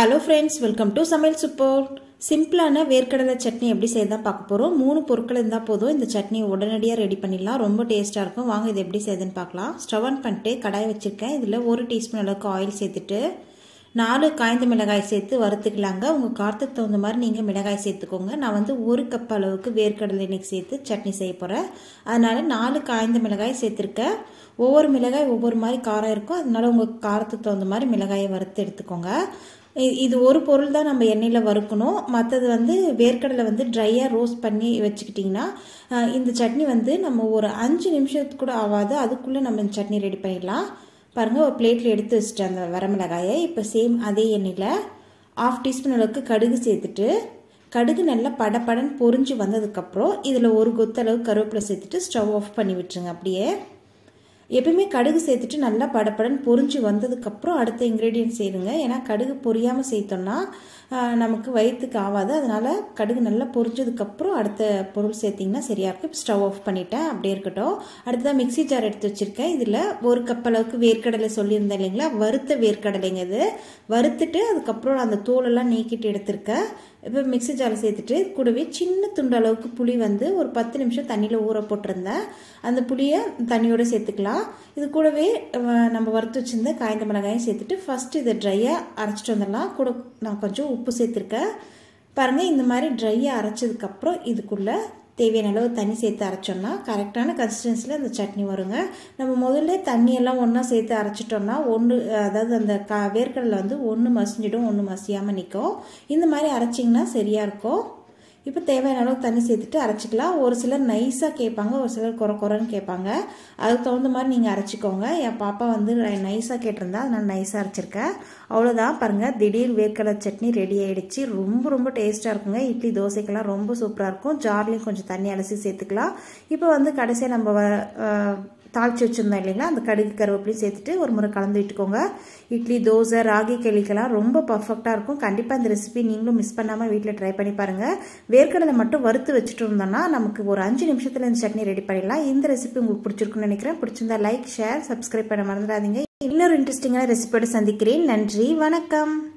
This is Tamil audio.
ஹலோ ஃப்ரெண்ட்ஸ் வெல்கம் டு சமையல் சூப்பர் சிம்பிளான வேர்க்கடலை சட்னி எப்படி செய்யதான் பார்க்க போகிறோம் மூணு பொருட்கள் இருந்தால் போதும். இந்த சட்னி உடனடியாக ரெடி பண்ணிடலாம். ரொம்ப டேஸ்ட்டாக இருக்கும். வாங்க இது எப்படி செய்யுதுன்னு பார்க்கலாம். ஸ்டவ் ஆன் பண்ணிட்டு கடாய் வச்சுருக்கேன். இதில் ஒரு டீஸ்பூன் அளவுக்கு ஆயில் சேர்த்துட்டு நாலு காய்ந்த மிளகாய் சேர்த்து வறுத்துக்கலாங்க. உங்கள் காரத்துக்கு தகுந்த மாதிரி நீங்கள் மிளகாய் சேர்த்துக்கோங்க. நான் வந்து ஒரு கப் அளவுக்கு வேர்க்கடலை இன்றைக்கி சேர்த்து சட்னி செய்ய போகிறேன் அதனால் நாலு காய்ந்த மிளகாய் சேர்த்துருக்கேன். ஒவ்வொரு மிளகாய் ஒவ்வொரு மாதிரி காரம் இருக்கும். அதனால உங்கள் காரத்துக்கு தகுந்த மாதிரி மிளகாயை வறுத்து எடுத்துக்கோங்க. இது ஒரு பொருள் தான் நம்ம எண்ணெயில் வறுக்கணும். மற்றது வந்து வேர்க்கடலை வந்து ட்ரையாக ரோஸ்ட் பண்ணி வச்சுக்கிட்டிங்கன்னா இந்த சட்னி வந்து நம்ம ஒரு அஞ்சு நிமிஷத்துக்கு கூட ஆகாது. அதுக்குள்ளே நம்ம இந்த சட்னி ரெடி பண்ணிடலாம். பாருங்கள் ஒரு பிளேட்டில் எடுத்து வச்சுட்டேன் அந்த வரமிளகாயை. இப்போ சேம் அதே எண்ணெயில் ஆஃப் டீஸ்பூன் அளவுக்கு கடுகு சேர்த்துட்டு கடுகு நல்லா படப்படன்னு பொறிஞ்சு வந்ததுக்கப்புறம் இதில் ஒரு கொத்தளவு கருவேப்பிலை சேர்த்துட்டு ஸ்டவ் ஆஃப் பண்ணி விட்டுருங்க அப்படியே. எப்பயுமே கடுகு சேர்த்துட்டு நல்லா படப்படன்னு பொறிஞ்சு வந்ததுக்கப்புறம் அடுத்த இன்க்ரீடியன்ட் செய்யுங்க ஏன்னா கடுகு பொரியாமல் சேர்த்தோம்னா நமக்கு வயிற்றுக்கு ஆகாது அதனால் கடுகு நல்லா பொரிஞ்சதுக்கப்புறம் அடுத்த பொருள் சேர்த்திங்கன்னா சரியாக இருக்கும். ஸ்டவ் ஆஃப் பண்ணிட்டேன். அப்படியே இருக்கட்டும். அடுத்ததாக மிக்சி ஜார் எடுத்து வச்சுருக்கேன். இதில் ஒரு கப் அளவுக்கு வேர்க்கடலை சொல்லியிருந்தேன் இல்லைங்களா? வறுத்த வேர்க்கடலைங்க இது. வறுத்துட்டு அதுக்கப்புறம் அந்த தோலெல்லாம் நீக்கிட்டு எடுத்திருக்கேன். இப்போ மிக்சி ஜாரில் சேர்த்துட்டு கூடவே சின்ன துண்டு அளவுக்கு புளி வந்து ஒரு பத்து நிமிஷம் தண்ணியில் ஊற போட்டிருந்தேன். அந்த புளியை தண்ணியோடு சேர்த்துக்கலாம். இது கூடவே நம்ம வறுத்து வச்சுருந்த காய்ந்த மிளகாயும் சேர்த்துட்டு ஃபஸ்ட்டு இதை ட்ரையாக அரைச்சிட்டு வந்துடலாம். கூட நான் கொஞ்சம் உப்பு சேர்த்துருக்கேன். பாருங்கள் இந்த மாதிரி ட்ரையாக அரைச்சதுக்கப்புறம் இதுக்குள்ளே தேவையான அளவு தண்ணி சேர்த்து அரைச்சோம்னா கரெக்டான கன்சிஸ்டன்சியில் அந்த சட்னி வருங்க. நம்ம முதல்ல தண்ணியெல்லாம் ஒன்றா சேர்த்து அரைச்சிட்டோம்னா ஒன்று அதாவது அந்த க வேர்க்கடலை வந்து ஒன்று மசிஞ்சிடும் ஒன்று மசியாமல் நிற்கும் இந்த மாதிரி அரைச்சிங்கன்னா சரியாக இருக்கும். இப்போ தேவையான அளவு தண்ணி சேர்த்துட்டு அரைச்சிக்கலாம். ஒரு சிலர் நைஸாக கேட்பாங்க ஒரு சிலர் குறை குறைன்னு கேட்பாங்க. அதுக்கு தகுந்த மாதிரி நீங்கள் அரைச்சிக்கோங்க. என் பாப்பா வந்து நைஸாக கேட்டிருந்தா அதனால் நைஸாக அரைச்சிருக்கேன் அவ்வளோதான் பாருங்கள் திடீர் வேர்க்கடலை சட்னி ரெடி ஆகிடுச்சு ரொம்ப ரொம்ப டேஸ்ட்டாக இருக்குங்க. இட்லி தோசைக்கெல்லாம் ரொம்ப சூப்பராக இருக்கும். ஜார்லேயும் கொஞ்சம் தண்ணி அலசி சேர்த்துக்கலாம். இப்போ வந்து கடைசியாக நம்ம தாளித்து வச்சுருந்தோம் இல்லைங்களா? அந்த கடுகு கருவேப்பிலையும் சேர்த்துட்டு ஒரு முறை கலந்து விட்டுக்கோங்க. இட்லி தோசை ராகி களிக்கெல்லாம் ரொம்ப பர்ஃபெக்டாக இருக்கும். கண்டிப்பாக இந்த ரெசிபி நீங்களும் மிஸ் பண்ணாமல் வீட்டில் ட்ரை பண்ணி பாருங்கள் வேர்க்கடலை மட்டும் வறுத்து வச்சுட்டு இருந்தோம்னா நமக்கு ஒரு அஞ்சு நிமிஷத்தில் இந்த சட்னி ரெடி பண்ணிடலாம். இந்த ரெசிபி உங்களுக்கு பிடிச்சிருக்குன்னு நினைக்கிறேன். பிடிச்சிருந்தா லைக் ஷேர் சப்ஸ்கிரைப் பண்ண மறந்துடாதீங்க. இன்னொரு இன்ட்ரெஸ்டிங்கான ரெசிபியோட சந்திக்கிறேன். நன்றி வணக்கம்.